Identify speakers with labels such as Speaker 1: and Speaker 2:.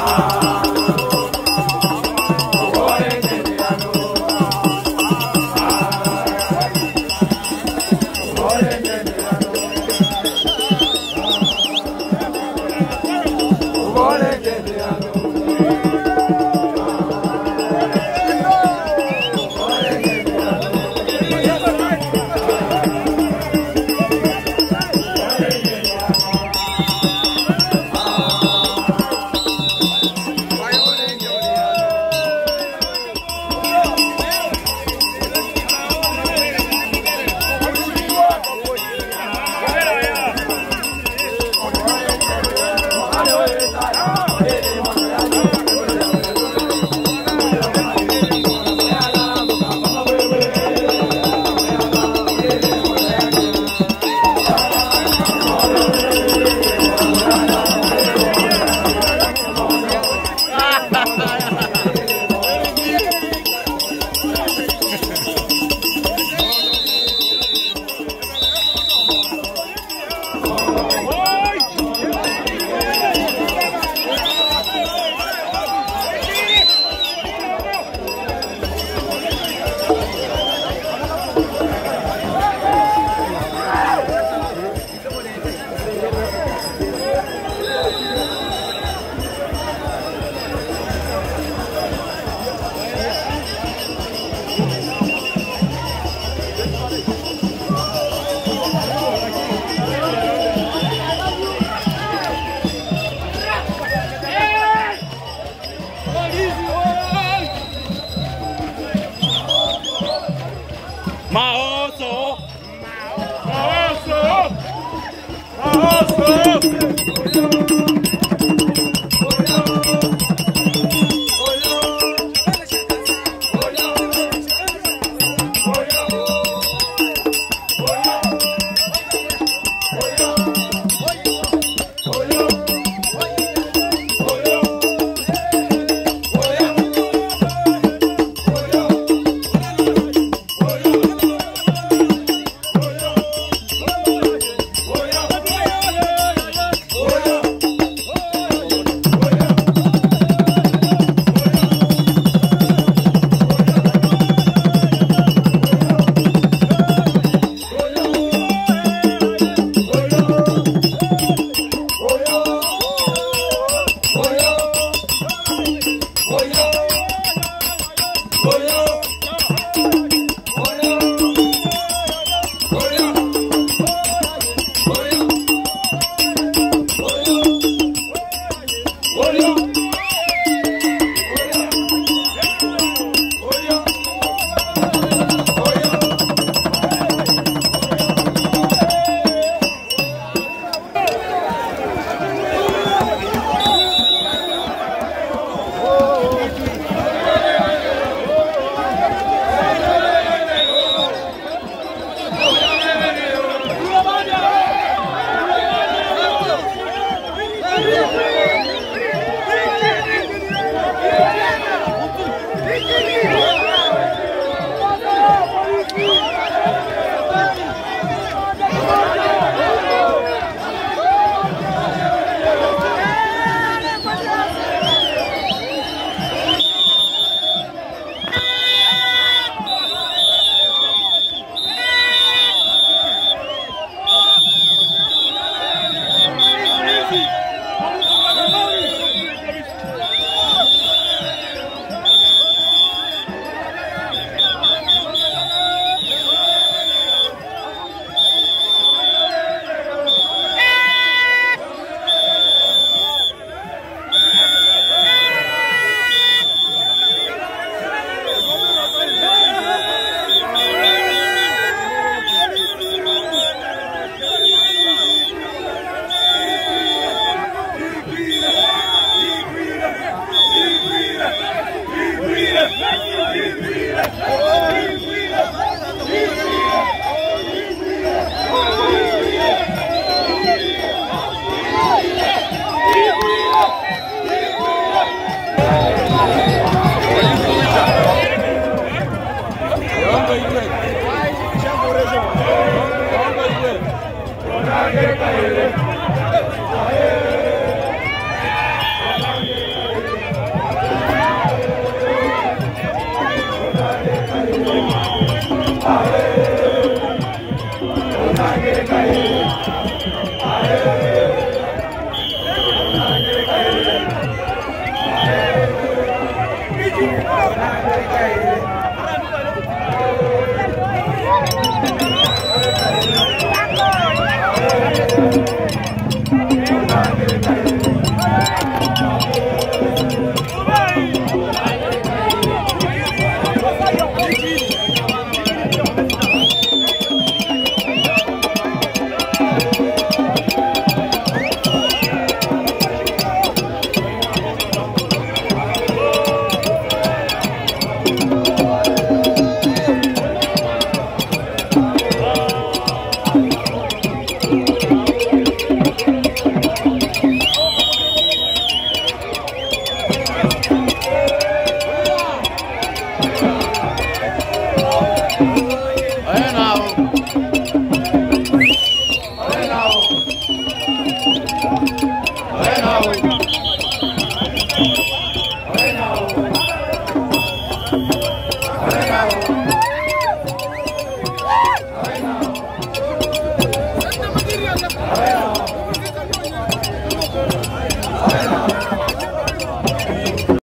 Speaker 1: Ah.
Speaker 2: Police 아멘.